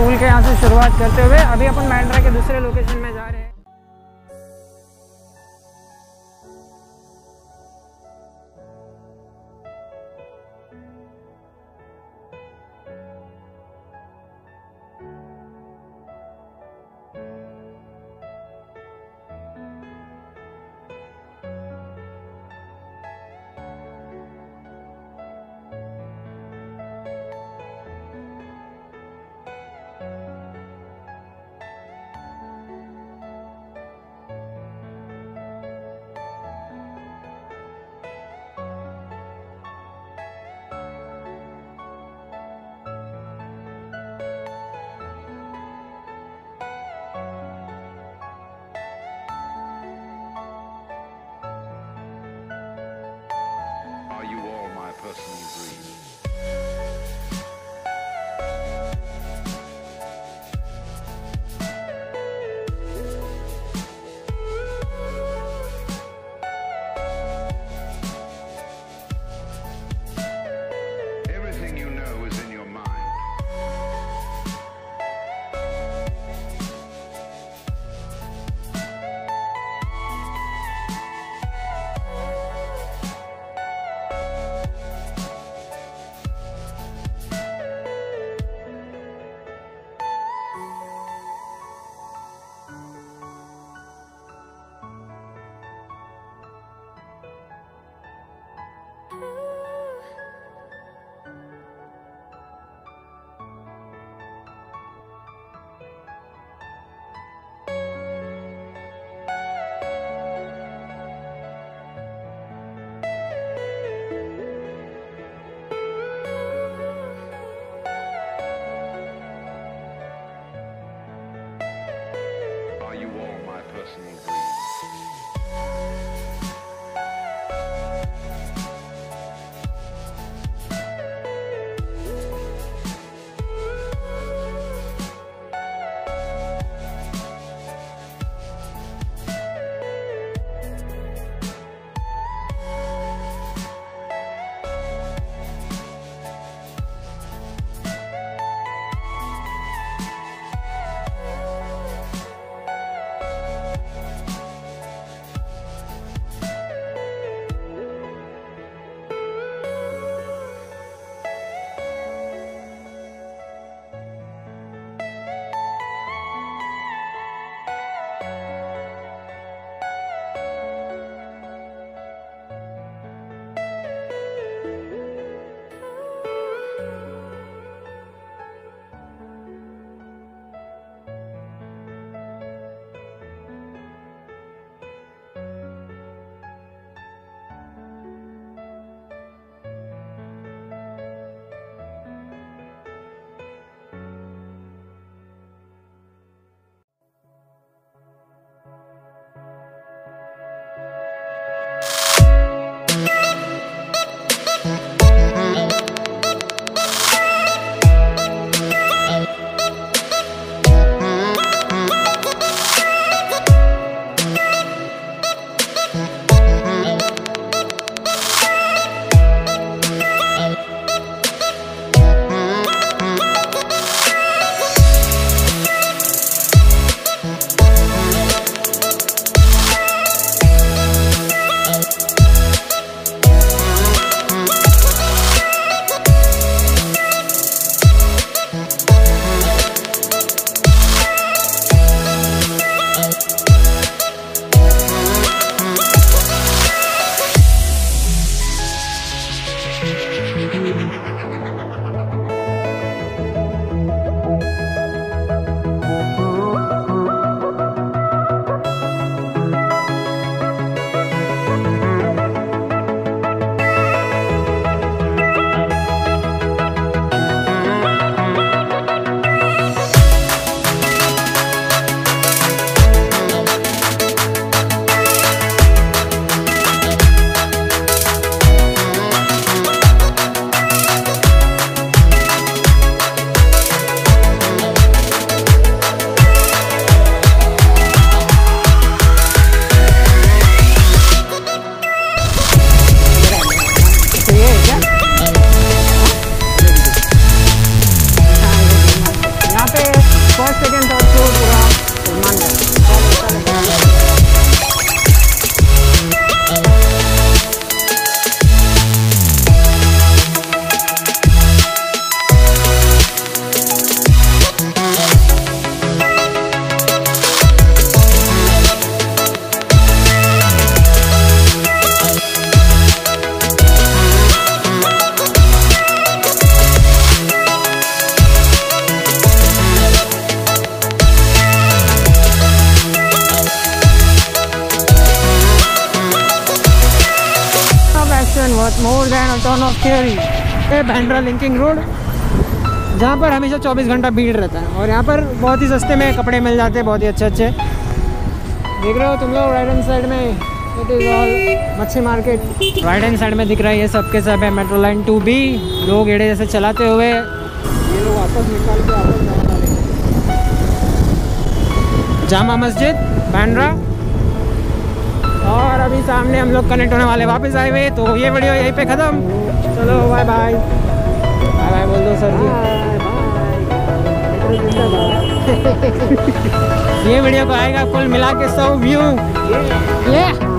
फूल के यहाँ से शुरुआत करते हुए अभी अपन मैंड्रा के दूसरे लोकेशन में जा रहे हैं। personal dreams. Was more than a ton of theory. ये बैंड्रा लिंकिंग रोड जहाँ पर हमेशा 24 घंटा भीड़ रहता है और यहाँ पर बहुत ही सस्ते में कपड़े मिल जाते हैं, बहुत ही अच्छे अच्छे देख रहे हो तुम लोग राइट हैंड साइड में? इट इज़ ऑल मच्छी मार्केट राइट हैंड साइड में दिख रहा है ये सबके सब है मेट्रो लाइन टू बी लोग एड़े जैसे चलाते हुए। ये लोग वापस निकाल के वापस जामा मस्जिद बैंड्रा और अभी सामने हम लोग कनेक्ट होने वाले वापस आए हुए तो ये वीडियो यहीं पे ख़त्म। चलो बाय बाय बाय बाय बोल दो सर जी। ये वीडियो को आएगा कुल मिला के सौ व्यू ये यहाँ